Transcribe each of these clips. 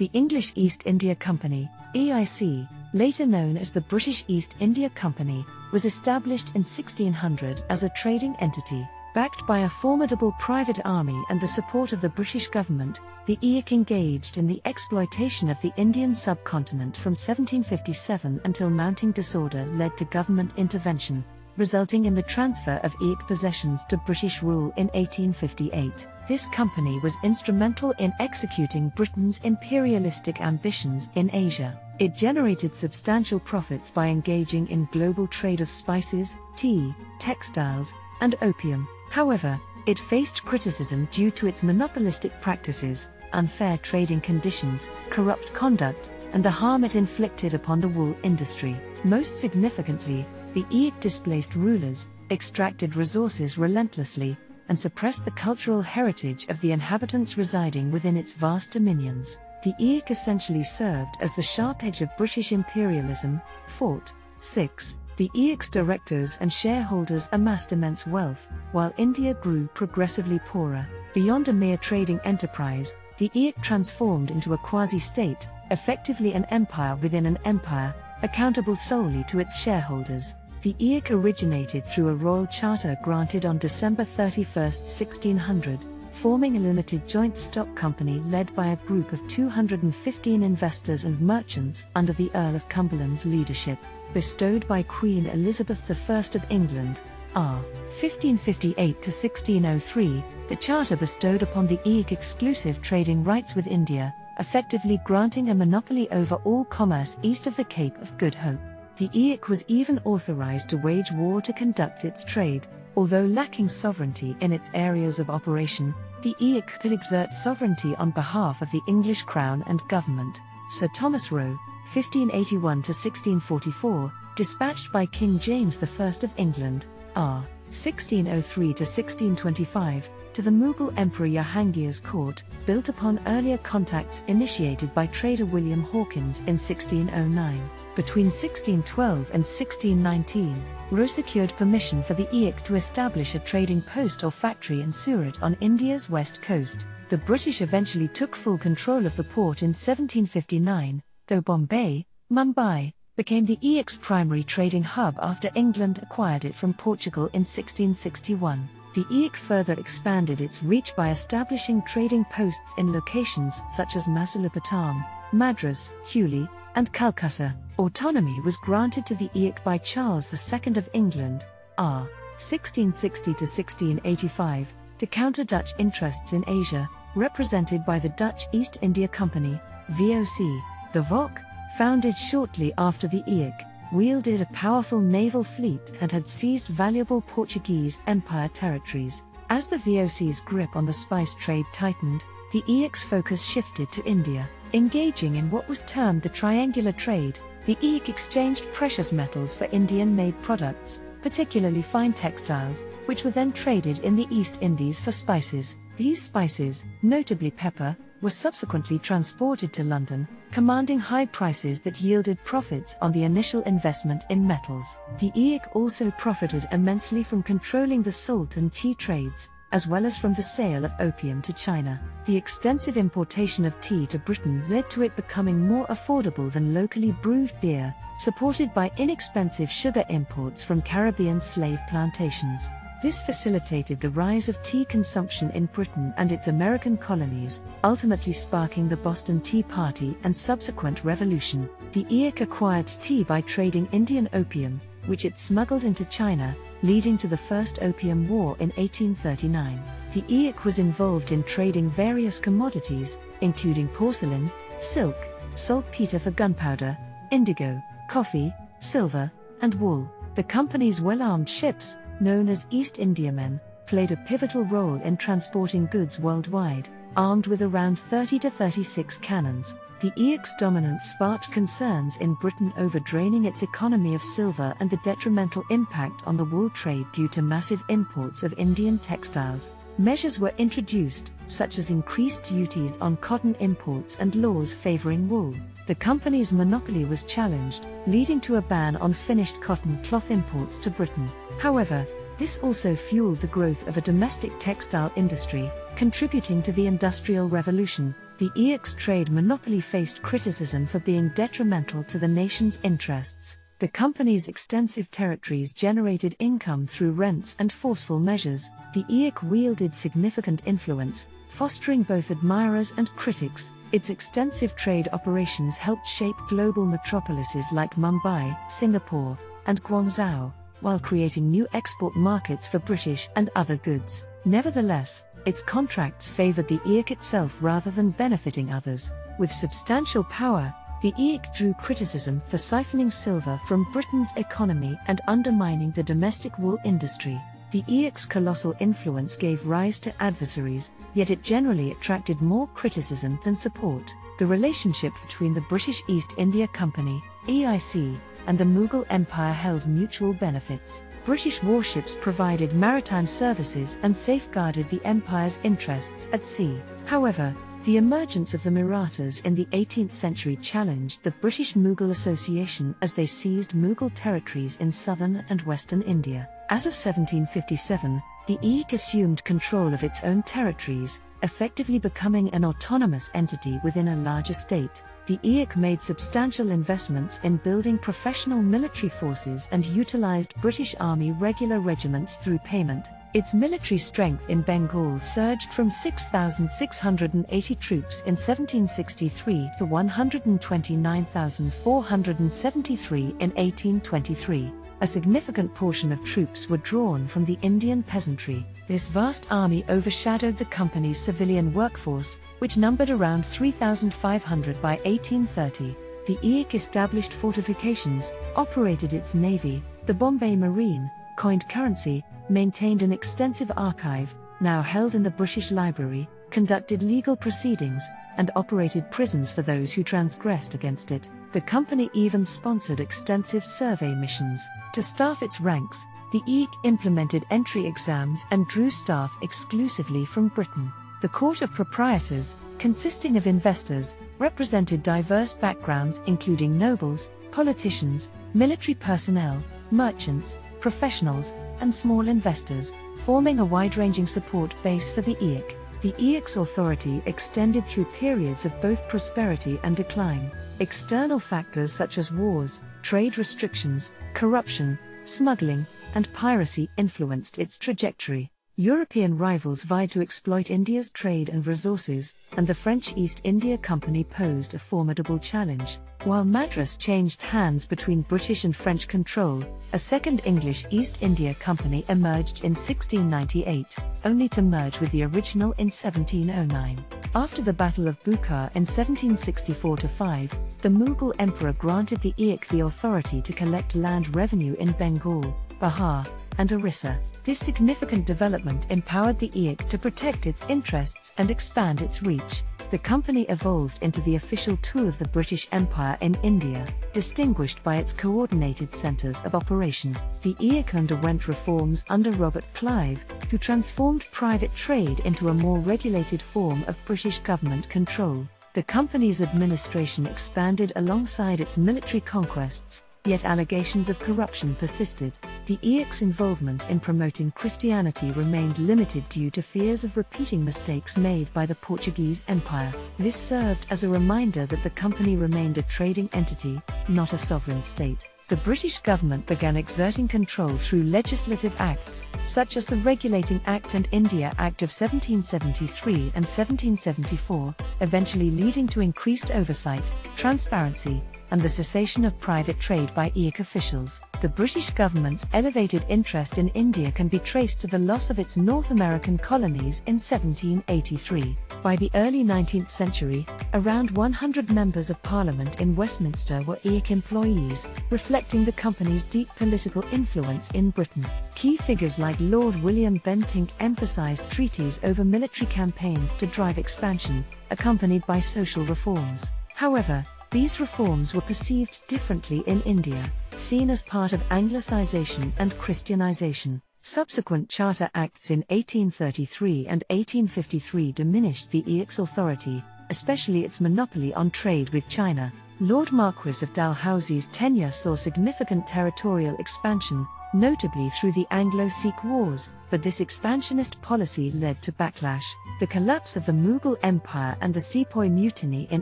The English East India Company, EIC, later known as the British East India Company, was established in 1600 as a trading entity. Backed by a formidable private army and the support of the British government, the EIC engaged in the exploitation of the Indian subcontinent from 1757 until mounting disorder led to government intervention, resulting in the transfer of EIC possessions to British rule in 1858. This company was instrumental in executing Britain's imperialistic ambitions in Asia. It generated substantial profits by engaging in global trade of spices, tea, textiles, and opium. However, it faced criticism due to its monopolistic practices, unfair trading conditions, corrupt conduct, and the harm it inflicted upon the wool industry. Most significantly, the EIC displaced rulers, extracted resources relentlessly, and suppressed the cultural heritage of the inhabitants residing within its vast dominions. The EIC essentially served as the sharp edge of British imperialism. Fort 6. The EIC's directors and shareholders amassed immense wealth, while India grew progressively poorer. Beyond a mere trading enterprise, the EIC transformed into a quasi state, effectively an empire within an empire, accountable solely to its shareholders. The EIC originated through a royal charter granted on December 31, 1600, forming a limited joint stock company led by a group of 215 investors and merchants under the Earl of Cumberland's leadership bestowed by Queen Elizabeth I of England, R. 1558 to 1603, the Charter bestowed upon the EIC exclusive trading rights with India, effectively granting a monopoly over all commerce east of the Cape of Good Hope. The EIC was even authorized to wage war to conduct its trade, although lacking sovereignty in its areas of operation, the EIC could exert sovereignty on behalf of the English Crown and government. Sir Thomas Roe, 1581 to 1644, dispatched by King James I of England, R. 1603 to 1625, to the Mughal Emperor Jahangir's court, built upon earlier contacts initiated by trader William Hawkins in 1609. Between 1612 and 1619, Roe secured permission for the EIC to establish a trading post or factory in Surat on India's west coast. The British eventually took full control of the port in 1759, though Bombay, Mumbai, became the EIC's primary trading hub after England acquired it from Portugal in 1661. The EIC further expanded its reach by establishing trading posts in locations such as Masulipatam, Madras, Hooghly, and Calcutta. Autonomy was granted to the EIC by Charles II of England, R. 1660 to 1685, to counter Dutch interests in Asia, represented by the Dutch East India Company, VOC. The VOC, founded shortly after the EIC, wielded a powerful naval fleet and had seized valuable Portuguese Empire territories. As the VOC's grip on the spice trade tightened, the EIC's focus shifted to India. Engaging in what was termed the triangular trade, the EIC exchanged precious metals for Indian made products, particularly fine textiles, which were then traded in the East Indies for spices. These spices, notably pepper, were subsequently transported to London, commanding high prices that yielded profits on the initial investment in metals. The EIC also profited immensely from controlling the salt and tea trades, as well as from the sale of opium to China. The extensive importation of tea to Britain led to it becoming more affordable than locally brewed beer, supported by inexpensive sugar imports from Caribbean slave plantations. This facilitated the rise of tea consumption in Britain and its American colonies, ultimately sparking the Boston Tea Party and subsequent revolution. The EIC acquired tea by trading Indian opium, which it smuggled into China, leading to the First Opium War in 1839. The EIC was involved in trading various commodities, including porcelain, silk, saltpeter for gunpowder, indigo, coffee, silver, and wool. The company's well armed ships, known as East Indiamen, played a pivotal role in transporting goods worldwide, armed with around 30 to 36 cannons. The EIC's dominance sparked concerns in Britain over draining its economy of silver and the detrimental impact on the wool trade due to massive imports of Indian textiles. Measures were introduced, such as increased duties on cotton imports and laws favoring wool. The company's monopoly was challenged, leading to a ban on finished cotton cloth imports to Britain. However, this also fueled the growth of a domestic textile industry, contributing to the Industrial Revolution. The EIC trade monopoly faced criticism for being detrimental to the nation's interests. The company's extensive territories generated income through rents and forceful measures. The EIC wielded significant influence, fostering both admirers and critics. Its extensive trade operations helped shape global metropolises like Mumbai, Singapore, and Guangzhou, while creating new export markets for British and other goods. Nevertheless, its contracts favored the EIC itself rather than benefiting others. With substantial power, the EIC drew criticism for siphoning silver from Britain's economy and undermining the domestic wool industry. The EIC's colossal influence gave rise to adversaries, yet it generally attracted more criticism than support. The relationship between the British East India Company, EIC, and the Mughal Empire held mutual benefits. British warships provided maritime services and safeguarded the empire's interests at sea. However, the emergence of the Marathas in the 18th century challenged the British Mughal Association as they seized Mughal territories in southern and western India. As of 1757, the EIC assumed control of its own territories, effectively becoming an autonomous entity within a larger state. The EIC made substantial investments in building professional military forces and utilized British Army regular regiments through payment. Its military strength in Bengal surged from 6,680 troops in 1763 to 129,473 in 1823. A significant portion of troops were drawn from the Indian peasantry. This vast army overshadowed the company's civilian workforce, which numbered around 3,500 by 1830. The EIC established fortifications, operated its navy, the Bombay Marine, coined currency, maintained an extensive archive, now held in the British Library, conducted legal proceedings, and operated prisons for those who transgressed against it. The company even sponsored extensive survey missions. To staff its ranks, the EIC implemented entry exams and drew staff exclusively from Britain. The Court of Proprietors, consisting of investors, represented diverse backgrounds including nobles, politicians, military personnel, merchants, professionals, and small investors, forming a wide ranging support base for the EIC. The EX authority extended through periods of both prosperity and decline. External factors such as wars, trade restrictions, corruption, smuggling, and piracy influenced its trajectory. European rivals vied to exploit India's trade and resources, and the French East India Company posed a formidable challenge. While Madras changed hands between British and French control, a second English East India Company emerged in 1698, only to merge with the original in 1709. After the Battle of Buxar in 1764 5, the Mughal emperor granted the EIC the authority to collect land revenue in Bengal, Bihar, and Orissa. This significant development empowered the EIC to protect its interests and expand its reach. The company evolved into the official tool of the British Empire in India, distinguished by its coordinated centres of operation. The EIC underwent reforms under Robert Clive, who transformed private trade into a more regulated form of British government control. The company's administration expanded alongside its military conquests, Yet allegations of corruption persisted. The EIC's involvement in promoting Christianity remained limited due to fears of repeating mistakes made by the Portuguese Empire. This served as a reminder that the company remained a trading entity, not a sovereign state. The British government began exerting control through legislative acts, such as the Regulating Act and India Act of 1773 and 1774, eventually leading to increased oversight, transparency, and the cessation of private trade by EIC officials. The British government's elevated interest in India can be traced to the loss of its North American colonies in 1783. By the early 19th century, around 100 members of parliament in Westminster were EIC employees, reflecting the company's deep political influence in Britain. Key figures like Lord William Bentinck emphasized treaties over military campaigns to drive expansion, accompanied by social reforms. However, these reforms were perceived differently in India, seen as part of Anglicization and Christianization. Subsequent charter acts in 1833 and 1853 diminished the EIC's authority, especially its monopoly on trade with China. Lord Marquis of Dalhousie's tenure saw significant territorial expansion, notably through the Anglo Sikh Wars, but this expansionist policy led to backlash. The collapse of the Mughal Empire and the Sepoy Mutiny in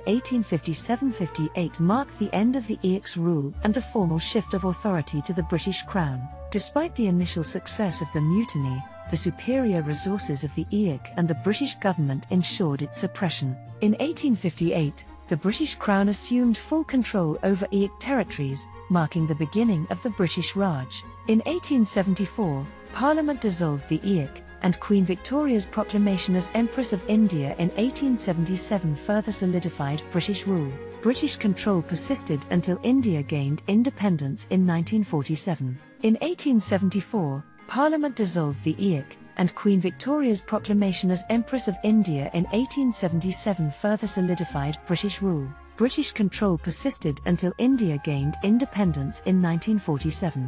1857-58 marked the end of the EIC's rule and the formal shift of authority to the British Crown. Despite the initial success of the mutiny, the superior resources of the EIC and the British government ensured its suppression. In 1858, the British Crown assumed full control over EIC territories, marking the beginning of the British Raj. In 1874, Parliament dissolved the EIC, and Queen Victoria's proclamation as Empress of India in 1877 further solidified British rule. British control persisted until India gained independence in 1947. In 1874, Parliament dissolved the EIC, and Queen Victoria's proclamation as Empress of India in 1877 further solidified British rule. British control persisted until India gained independence in 1947.